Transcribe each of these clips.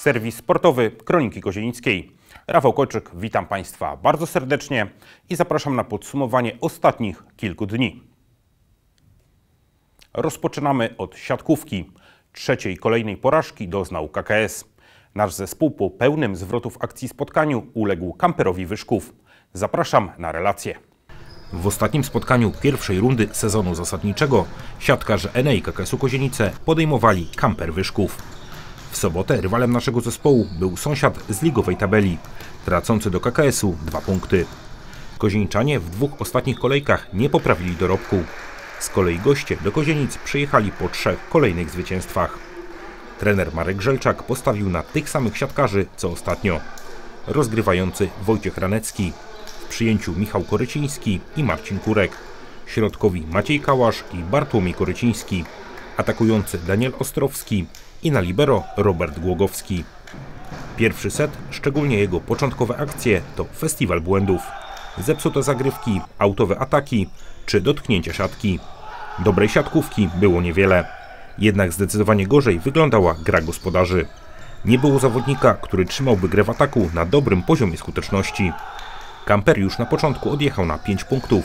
Serwis sportowy Kroniki Kozienickiej. Rafał Kolczyk, witam Państwa bardzo serdecznie i zapraszam na podsumowanie ostatnich kilku dni. Rozpoczynamy od siatkówki. Trzeciej kolejnej porażki doznał KKS. Nasz zespół po pełnym zwrotów akcji spotkaniu uległ kamperowi Wyszków. Zapraszam na relację. W ostatnim spotkaniu pierwszej rundy sezonu zasadniczego siatkarze Enej KKS-u Kozienice podejmowali kamper Wyszków. W sobotę rywalem naszego zespołu był sąsiad z ligowej tabeli, tracący do KKS-u dwa punkty. Kozieńczanie w dwóch ostatnich kolejkach nie poprawili dorobku. Z kolei goście do Kozienic przyjechali po trzech kolejnych zwycięstwach. Trener Marek Żelczak postawił na tych samych siatkarzy co ostatnio. Rozgrywający Wojciech Ranecki, w przyjęciu Michał Koryciński i Marcin Kurek, środkowi Maciej Kałasz i Bartłomiej Koryciński, atakujący Daniel Ostrowski i na libero Robert Głogowski. Pierwszy set, szczególnie jego początkowe akcje, to festiwal błędów. Zepsute zagrywki, autowe ataki czy dotknięcia siatki. Dobrej siatkówki było niewiele. Jednak zdecydowanie gorzej wyglądała gra gospodarzy. Nie było zawodnika, który trzymałby grę w ataku na dobrym poziomie skuteczności. Kamper już na początku odjechał na 5 punktów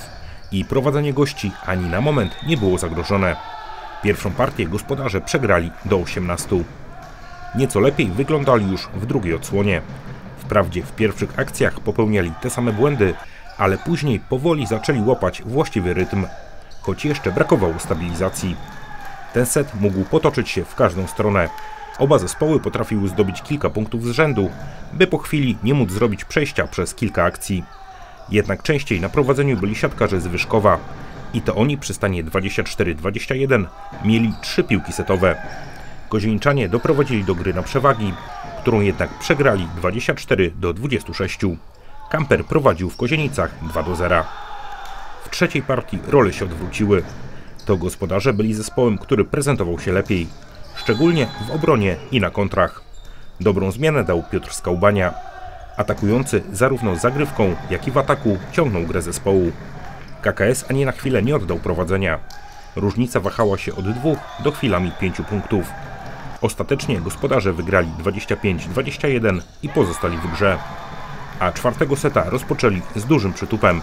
i prowadzenie gości ani na moment nie było zagrożone. Pierwszą partię gospodarze przegrali do 18. Nieco lepiej wyglądali już w drugiej odsłonie. Wprawdzie w pierwszych akcjach popełniali te same błędy, ale później powoli zaczęli łapać właściwy rytm, choć jeszcze brakowało stabilizacji. Ten set mógł potoczyć się w każdą stronę. Oba zespoły potrafiły zdobyć kilka punktów z rzędu, by po chwili nie móc zrobić przejścia przez kilka akcji. Jednak częściej na prowadzeniu byli siatkarze z Wyszkowa i to oni przy stanie 24-21 mieli trzy piłki setowe. Kozieńczanie doprowadzili do gry na przewagi, którą jednak przegrali 24 do 26. Kamper prowadził w Kozienicach 2 do 0. W trzeciej partii role się odwróciły. To gospodarze byli zespołem, który prezentował się lepiej, szczególnie w obronie i na kontrach. Dobrą zmianę dał Piotr Skałbania. Atakujący zarówno zagrywką, jak i w ataku ciągnął grę zespołu. KKS ani na chwilę nie oddał prowadzenia. Różnica wahała się od dwóch do chwilami pięciu punktów. Ostatecznie gospodarze wygrali 25-21 i pozostali w grze. A czwartego seta rozpoczęli z dużym przytupem.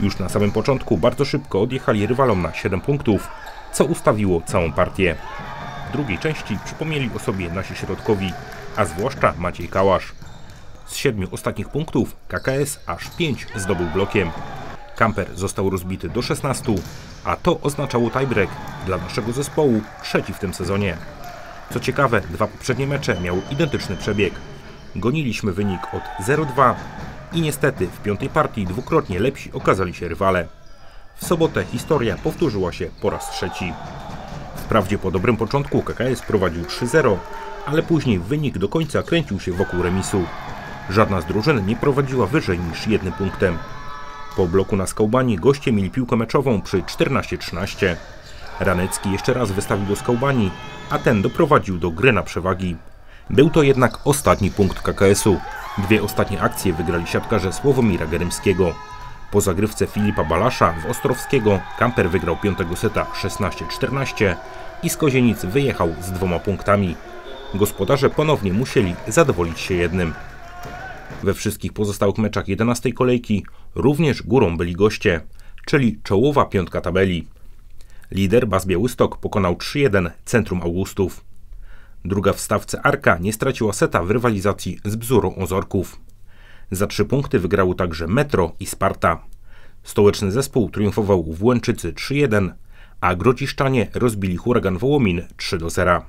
Już na samym początku bardzo szybko odjechali rywalom na 7 punktów, co ustawiło całą partię. W drugiej części przypomnieli o sobie nasi środkowi, a zwłaszcza Maciej Kałasz. Z siedmiu ostatnich punktów KKS aż 5 zdobył blokiem. Kamper został rozbity do 16, a to oznaczało tiebreak dla naszego zespołu, trzeci w tym sezonie. Co ciekawe, dwa poprzednie mecze miały identyczny przebieg. Goniliśmy wynik od 0-2 i niestety w piątej partii dwukrotnie lepsi okazali się rywale. W sobotę historia powtórzyła się po raz trzeci. Wprawdzie po dobrym początku KKS prowadził 3-0, ale później wynik do końca kręcił się wokół remisu. Żadna z drużyn nie prowadziła wyżej niż jednym punktem. Po bloku na Skałbani goście mieli piłkę meczową przy 14-13. Ranecki jeszcze raz wystawił do Skałbani, a ten doprowadził do gry na przewagi. Był to jednak ostatni punkt KKS-u. Dwie ostatnie akcje wygrali siatkarze Sławomira Gerymskiego. Po zagrywce Filipa Balasza w Ostrowskiego Kamper wygrał piątego seta 16-14 i z Kozienic wyjechał z dwoma punktami. Gospodarze ponownie musieli zadowolić się jednym. We wszystkich pozostałych meczach 11 kolejki również górą byli goście, czyli czołowa piątka tabeli. Lider Bas Białystok pokonał 3-1 Centrum Augustów. Druga w stawce Arka nie straciła seta w rywalizacji z Bzurą Ozorków. Za trzy punkty wygrały także Metro i Sparta. Stołeczny zespół triumfował w Łęczycy 3-1, a Grodziszczanie rozbili huragan Wołomin 3-0.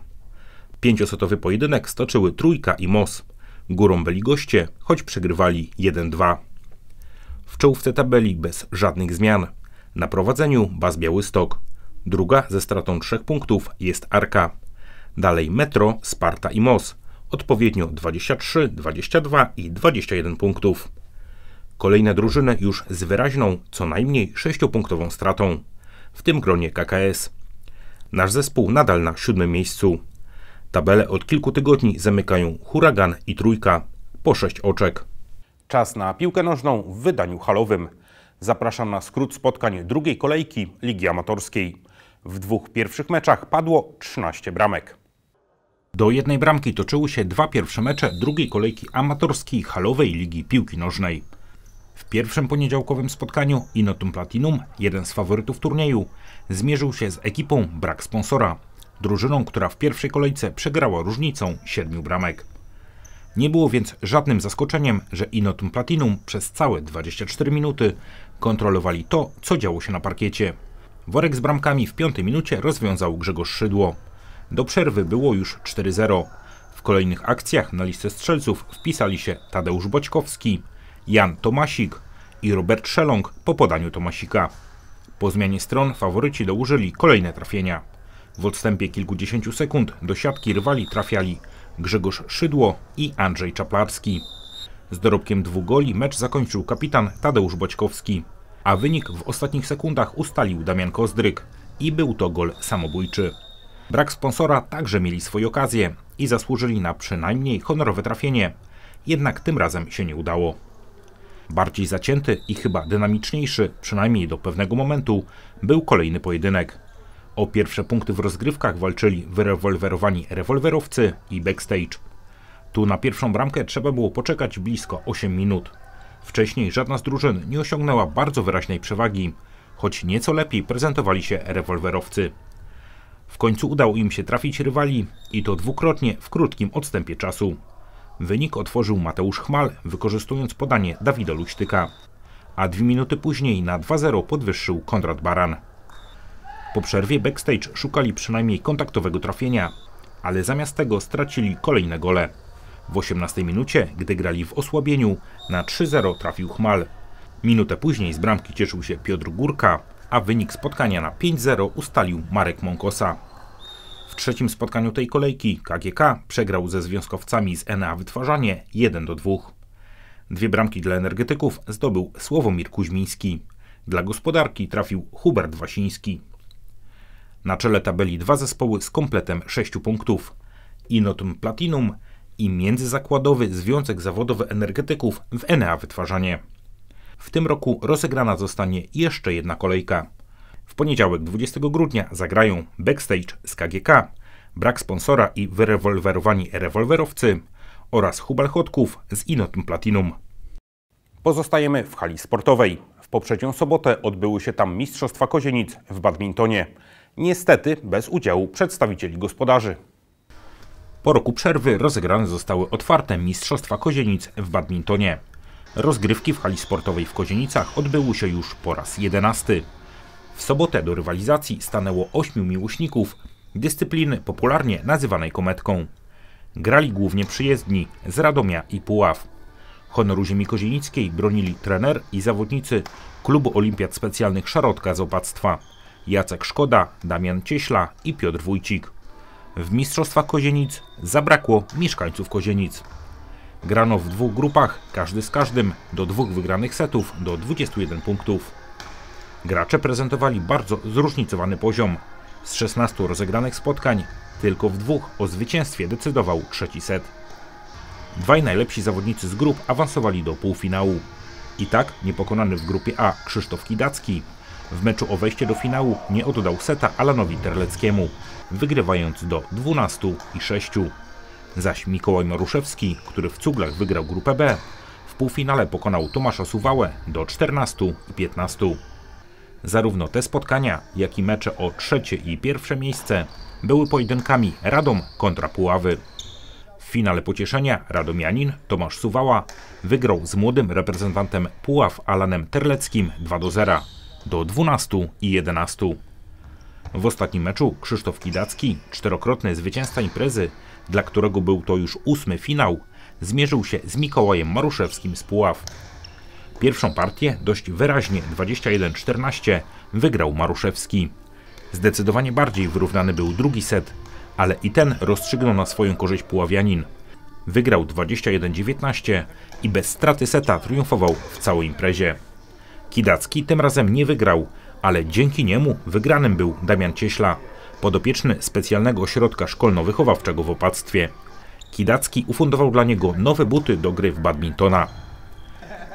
Pięciosetowy pojedynek stoczyły Trójka i Mos. Górą byli goście, choć przegrywali 1-2. W czołówce tabeli bez żadnych zmian. Na prowadzeniu Bas Białystok. Druga ze stratą trzech punktów jest Arka. Dalej Metro, Sparta i Mos. Odpowiednio 23, 22 i 21 punktów. Kolejne drużyny już z wyraźną, co najmniej sześciopunktową stratą. W tym gronie KKS. Nasz zespół nadal na siódmym miejscu. Tabelę od kilku tygodni zamykają Huragan i Trójka po sześć oczek. Czas na piłkę nożną w wydaniu halowym. Zapraszam na skrót spotkań drugiej kolejki Ligi Amatorskiej. W dwóch pierwszych meczach padło 13 bramek. Do jednej bramki toczyły się dwa pierwsze mecze drugiej kolejki amatorskiej halowej ligi piłki nożnej. W pierwszym poniedziałkowym spotkaniu Inotum Platinum, jeden z faworytów turnieju, zmierzył się z ekipą Brak Sponsora, drużyną, która w pierwszej kolejce przegrała różnicą siedmiu bramek. Nie było więc żadnym zaskoczeniem, że Inotum Platinum przez całe 24 minuty kontrolowali to, co działo się na parkiecie. Worek z bramkami w piątej minucie rozwiązał Grzegorz Szydło. Do przerwy było już 4-0. W kolejnych akcjach na listę strzelców wpisali się Tadeusz Boćkowski, Jan Tomasik i Robert Szelong po podaniu Tomasika. Po zmianie stron faworyci dołożyli kolejne trafienia. W odstępie kilkudziesięciu sekund do siatki rywali trafiali Grzegorz Szydło i Andrzej Czaplarski. Z dorobkiem dwóch goli mecz zakończył kapitan Tadeusz Boćkowski, a wynik w ostatnich sekundach ustalił Damian Kozdryk i był to gol samobójczy. Brak sponsora także mieli swoje okazje i zasłużyli na przynajmniej honorowe trafienie, jednak tym razem się nie udało. Bardziej zacięty i chyba dynamiczniejszy, przynajmniej do pewnego momentu, był kolejny pojedynek. O pierwsze punkty w rozgrywkach walczyli wyrewolwerowani rewolwerowcy i backstage. Tu na pierwszą bramkę trzeba było poczekać blisko 8 minut. Wcześniej żadna z drużyn nie osiągnęła bardzo wyraźnej przewagi, choć nieco lepiej prezentowali się rewolwerowcy. W końcu udało im się trafić rywali i to dwukrotnie w krótkim odstępie czasu. Wynik otworzył Mateusz Chmal, wykorzystując podanie Dawida Luśtyka, a dwie minuty później na 2-0 podwyższył Konrad Baran. Po przerwie backstage szukali przynajmniej kontaktowego trafienia, ale zamiast tego stracili kolejne gole. W 18 minucie, gdy grali w osłabieniu, na 3-0 trafił Chmal. Minutę później z bramki cieszył się Piotr Górka, a wynik spotkania na 5-0 ustalił Marek Monkosa. W trzecim spotkaniu tej kolejki KGK przegrał ze związkowcami z NA Wytwarzanie 1 do 2. Dwie bramki dla energetyków zdobył Sławomir Kuźmiński. Dla gospodarki trafił Hubert Wasiński. Na czele tabeli dwa zespoły z kompletem 6 punktów. Inotum Platinum i międzyzakładowy Związek Zawodowy Energetyków w Enea Wytwarzanie. W tym roku rozegrana zostanie jeszcze jedna kolejka. W poniedziałek 20 grudnia zagrają Backstage z KGK, Brak sponsora i wyrewolwerowani rewolwerowcy oraz Hubal Chodków z Inotum Platinum. Pozostajemy w hali sportowej. W poprzednią sobotę odbyły się tam Mistrzostwa Kozienic w badmintonie. Niestety bez udziału przedstawicieli gospodarzy. Po roku przerwy rozegrane zostały otwarte Mistrzostwa Kozienic w badmintonie. Rozgrywki w hali sportowej w Kozienicach odbyły się już po raz jedenasty. W sobotę do rywalizacji stanęło ośmiu miłośników dyscypliny popularnie nazywanej kometką. Grali głównie przyjezdni z Radomia i Puław. Honoru ziemi kozienickiej bronili trener i zawodnicy Klubu Olimpiad Specjalnych Szarotka z Opactwa Jacek Szkoda, Damian Cieśla i Piotr Wójcik. W Mistrzostwach Kozienic zabrakło mieszkańców Kozienic. Grano w dwóch grupach, każdy z każdym, do dwóch wygranych setów, do 21 punktów. Gracze prezentowali bardzo zróżnicowany poziom. Z 16 rozegranych spotkań, tylko w dwóch o zwycięstwie decydował trzeci set. Dwaj najlepsi zawodnicy z grup awansowali do półfinału. I tak niepokonany w grupie A Krzysztof Kidacki w meczu o wejście do finału nie oddał seta Alanowi Terleckiemu, wygrywając do 12 i 6. Zaś Mikołaj Maruszewski, który w Cuglach wygrał grupę B, w półfinale pokonał Tomasza Suwałę do 14 i 15. Zarówno te spotkania, jak i mecze o trzecie i pierwsze miejsce były pojedynkami Radom kontra Puławy. W finale pocieszenia Radomianin Tomasz Suwała wygrał z młodym reprezentantem Puław Alanem Terleckim 2 do 0 do 12 i 11. W ostatnim meczu Krzysztof Kidacki, czterokrotny zwycięzca imprezy, dla którego był to już ósmy finał, zmierzył się z Mikołajem Maruszewskim z Puław. Pierwszą partię dość wyraźnie 21-14 wygrał Maruszewski. Zdecydowanie bardziej wyrównany był drugi set, ale i ten rozstrzygnął na swoją korzyść Puławianin. Wygrał 21-19 i bez straty seta triumfował w całej imprezie. Kidacki tym razem nie wygrał, ale dzięki niemu wygranym był Damian Cieśla, podopieczny specjalnego ośrodka szkolno-wychowawczego w opactwie. Kidacki ufundował dla niego nowe buty do gry w badmintona.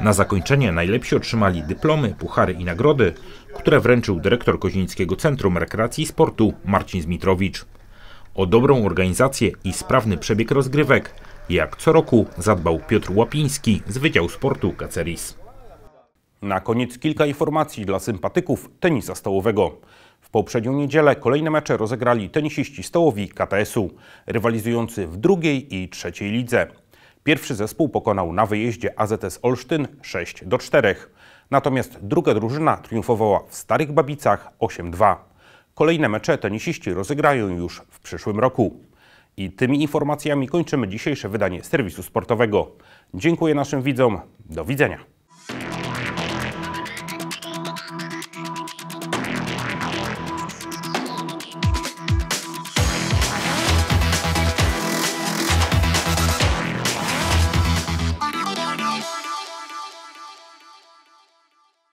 Na zakończenie najlepsi otrzymali dyplomy, puchary i nagrody, które wręczył dyrektor Kozińskiego Centrum Rekreacji i Sportu Marcin Zmitrowicz. O dobrą organizację i sprawny przebieg rozgrywek, jak co roku zadbał Piotr Łapiński z Wydziału Sportu Kaceris. Na koniec kilka informacji dla sympatyków tenisa stołowego. W poprzednią niedzielę kolejne mecze rozegrali tenisiści stołowi KTS-u, rywalizujący w drugiej i trzeciej lidze. Pierwszy zespół pokonał na wyjeździe AZS Olsztyn 6 do 4. Natomiast druga drużyna triumfowała w Starych Babicach 8-2. Kolejne mecze tenisiści rozegrają już w przyszłym roku. I tymi informacjami kończymy dzisiejsze wydanie serwisu sportowego. Dziękuję naszym widzom. Do widzenia.